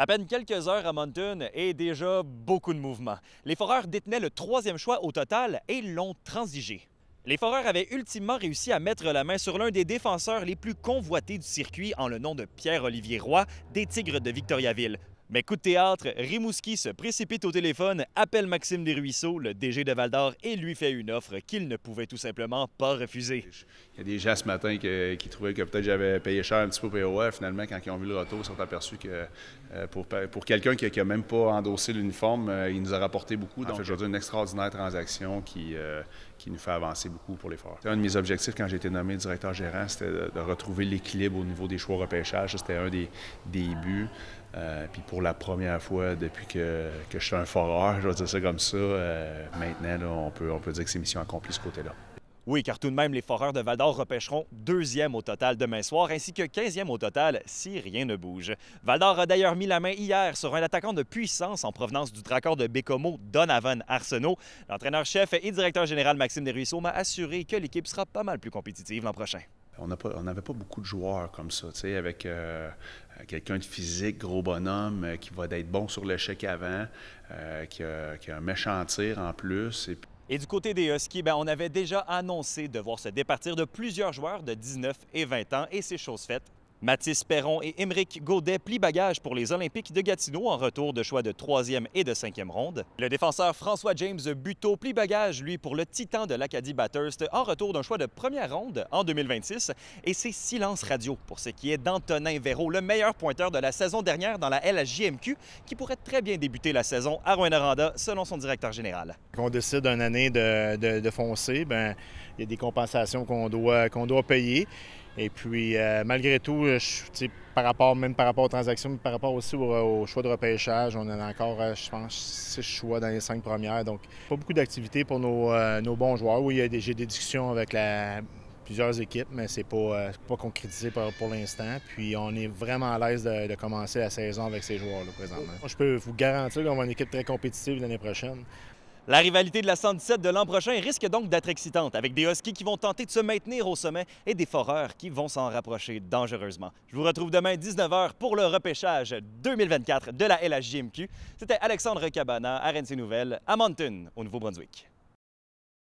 À peine quelques heures à Moncton et déjà beaucoup de mouvements. Les Foreurs détenaient le troisième choix au total et l'ont transigé. Les Foreurs avaient ultimement réussi à mettre la main sur l'un des défenseurs les plus convoités du circuit en le nom de Pierre-Olivier Roy des Tigres de Victoriaville. Mais coup de théâtre, Rimouski se précipite au téléphone, appelle Maxime Desruisseaux, le DG de Val d'Or, et lui fait une offre qu'il ne pouvait tout simplement pas refuser. Il y a des gens ce matin qui, trouvaient que peut-être j'avais payé cher un petit peu au POF. Finalement, quand ils ont vu le retour, ils se sont aperçus que euh, pour, pour quelqu'un qui n'a même pas endossé l'uniforme, euh, il nous a rapporté beaucoup. Donc, aujourd'hui, une extraordinaire transaction qui, euh, qui nous fait avancer beaucoup pour les forts. Un de mes objectifs quand j'ai été nommé directeur gérant, c'était de, retrouver l'équilibre au niveau des choix repêchage. C'était un des, des buts. Puis pour la première fois depuis que, que je suis un foreur, je vais dire ça comme ça, maintenant, on, peut, on peut dire que c'est mission accomplie ce côté-là. Oui, car tout de même, les Foreurs de Val-d'Or repêcheront deuxième au total demain soir, ainsi que quinzième au total si rien ne bouge. Val-d'Or a d'ailleurs mis la main hier sur un attaquant de puissance en provenance du dracard de Bécomo, Donovan Arsenault. L'entraîneur-chef et directeur général Maxime Desruisseaux m'a assuré que l'équipe sera pas mal plus compétitive l'an prochain. On n'avait pas, beaucoup de joueurs comme ça, tu sais, avec euh, quelqu'un de physique, gros bonhomme, euh, qui va être bon sur l'échec avant, euh, qui, a, un méchant tir en plus. Et du côté des Huskies, ben, on avait déjà annoncé devoir se départir de plusieurs joueurs de 19 et 20 ans, et c'est chose faite Mathis Perron et Émeric Gaudet plient bagage pour les Olympiques de Gatineau en retour de choix de troisième et de cinquième ronde. Le défenseur François James Buteau plie bagage, lui, pour le titan de l'Acadie Bathurst en retour d'un choix de première ronde en 2026. Et c'est silence radio pour ce qui est d'Antonin Véro, le meilleur pointeur de la saison dernière dans la LHJMQ, qui pourrait très bien débuter la saison à Rouyn-Noranda, selon son directeur général. Quand on décide d'une année de, foncer, ben il y a des compensations qu'on doit, qu'on doit payer. Et puis, euh, malgré tout, par rapport, même par rapport aux transactions, mais par rapport aussi au, choix de repêchage, on a encore, euh, je pense, six choix dans les cinq premières. Donc, pas beaucoup d'activités pour nos, euh, bons joueurs. Oui, j'ai des discussions avec plusieurs équipes, mais c'est pas, pas concrétisé pour, l'instant. Puis on est vraiment à l'aise de, de, commencer la saison avec ces joueurs-là présentement. Je peux vous garantir qu'on va une équipe très compétitive l'année prochaine. La rivalité de la 117 de l'an prochain risque donc d'être excitante, avec des Huskies qui vont tenter de se maintenir au sommet et des Foreurs qui vont s'en rapprocher dangereusement. Je vous retrouve demain 19h pour le repêchage 2024 de la LHJMQ. C'était Alexandre Cabana RNC Nouvelles, à Moncton, au Nouveau-Brunswick.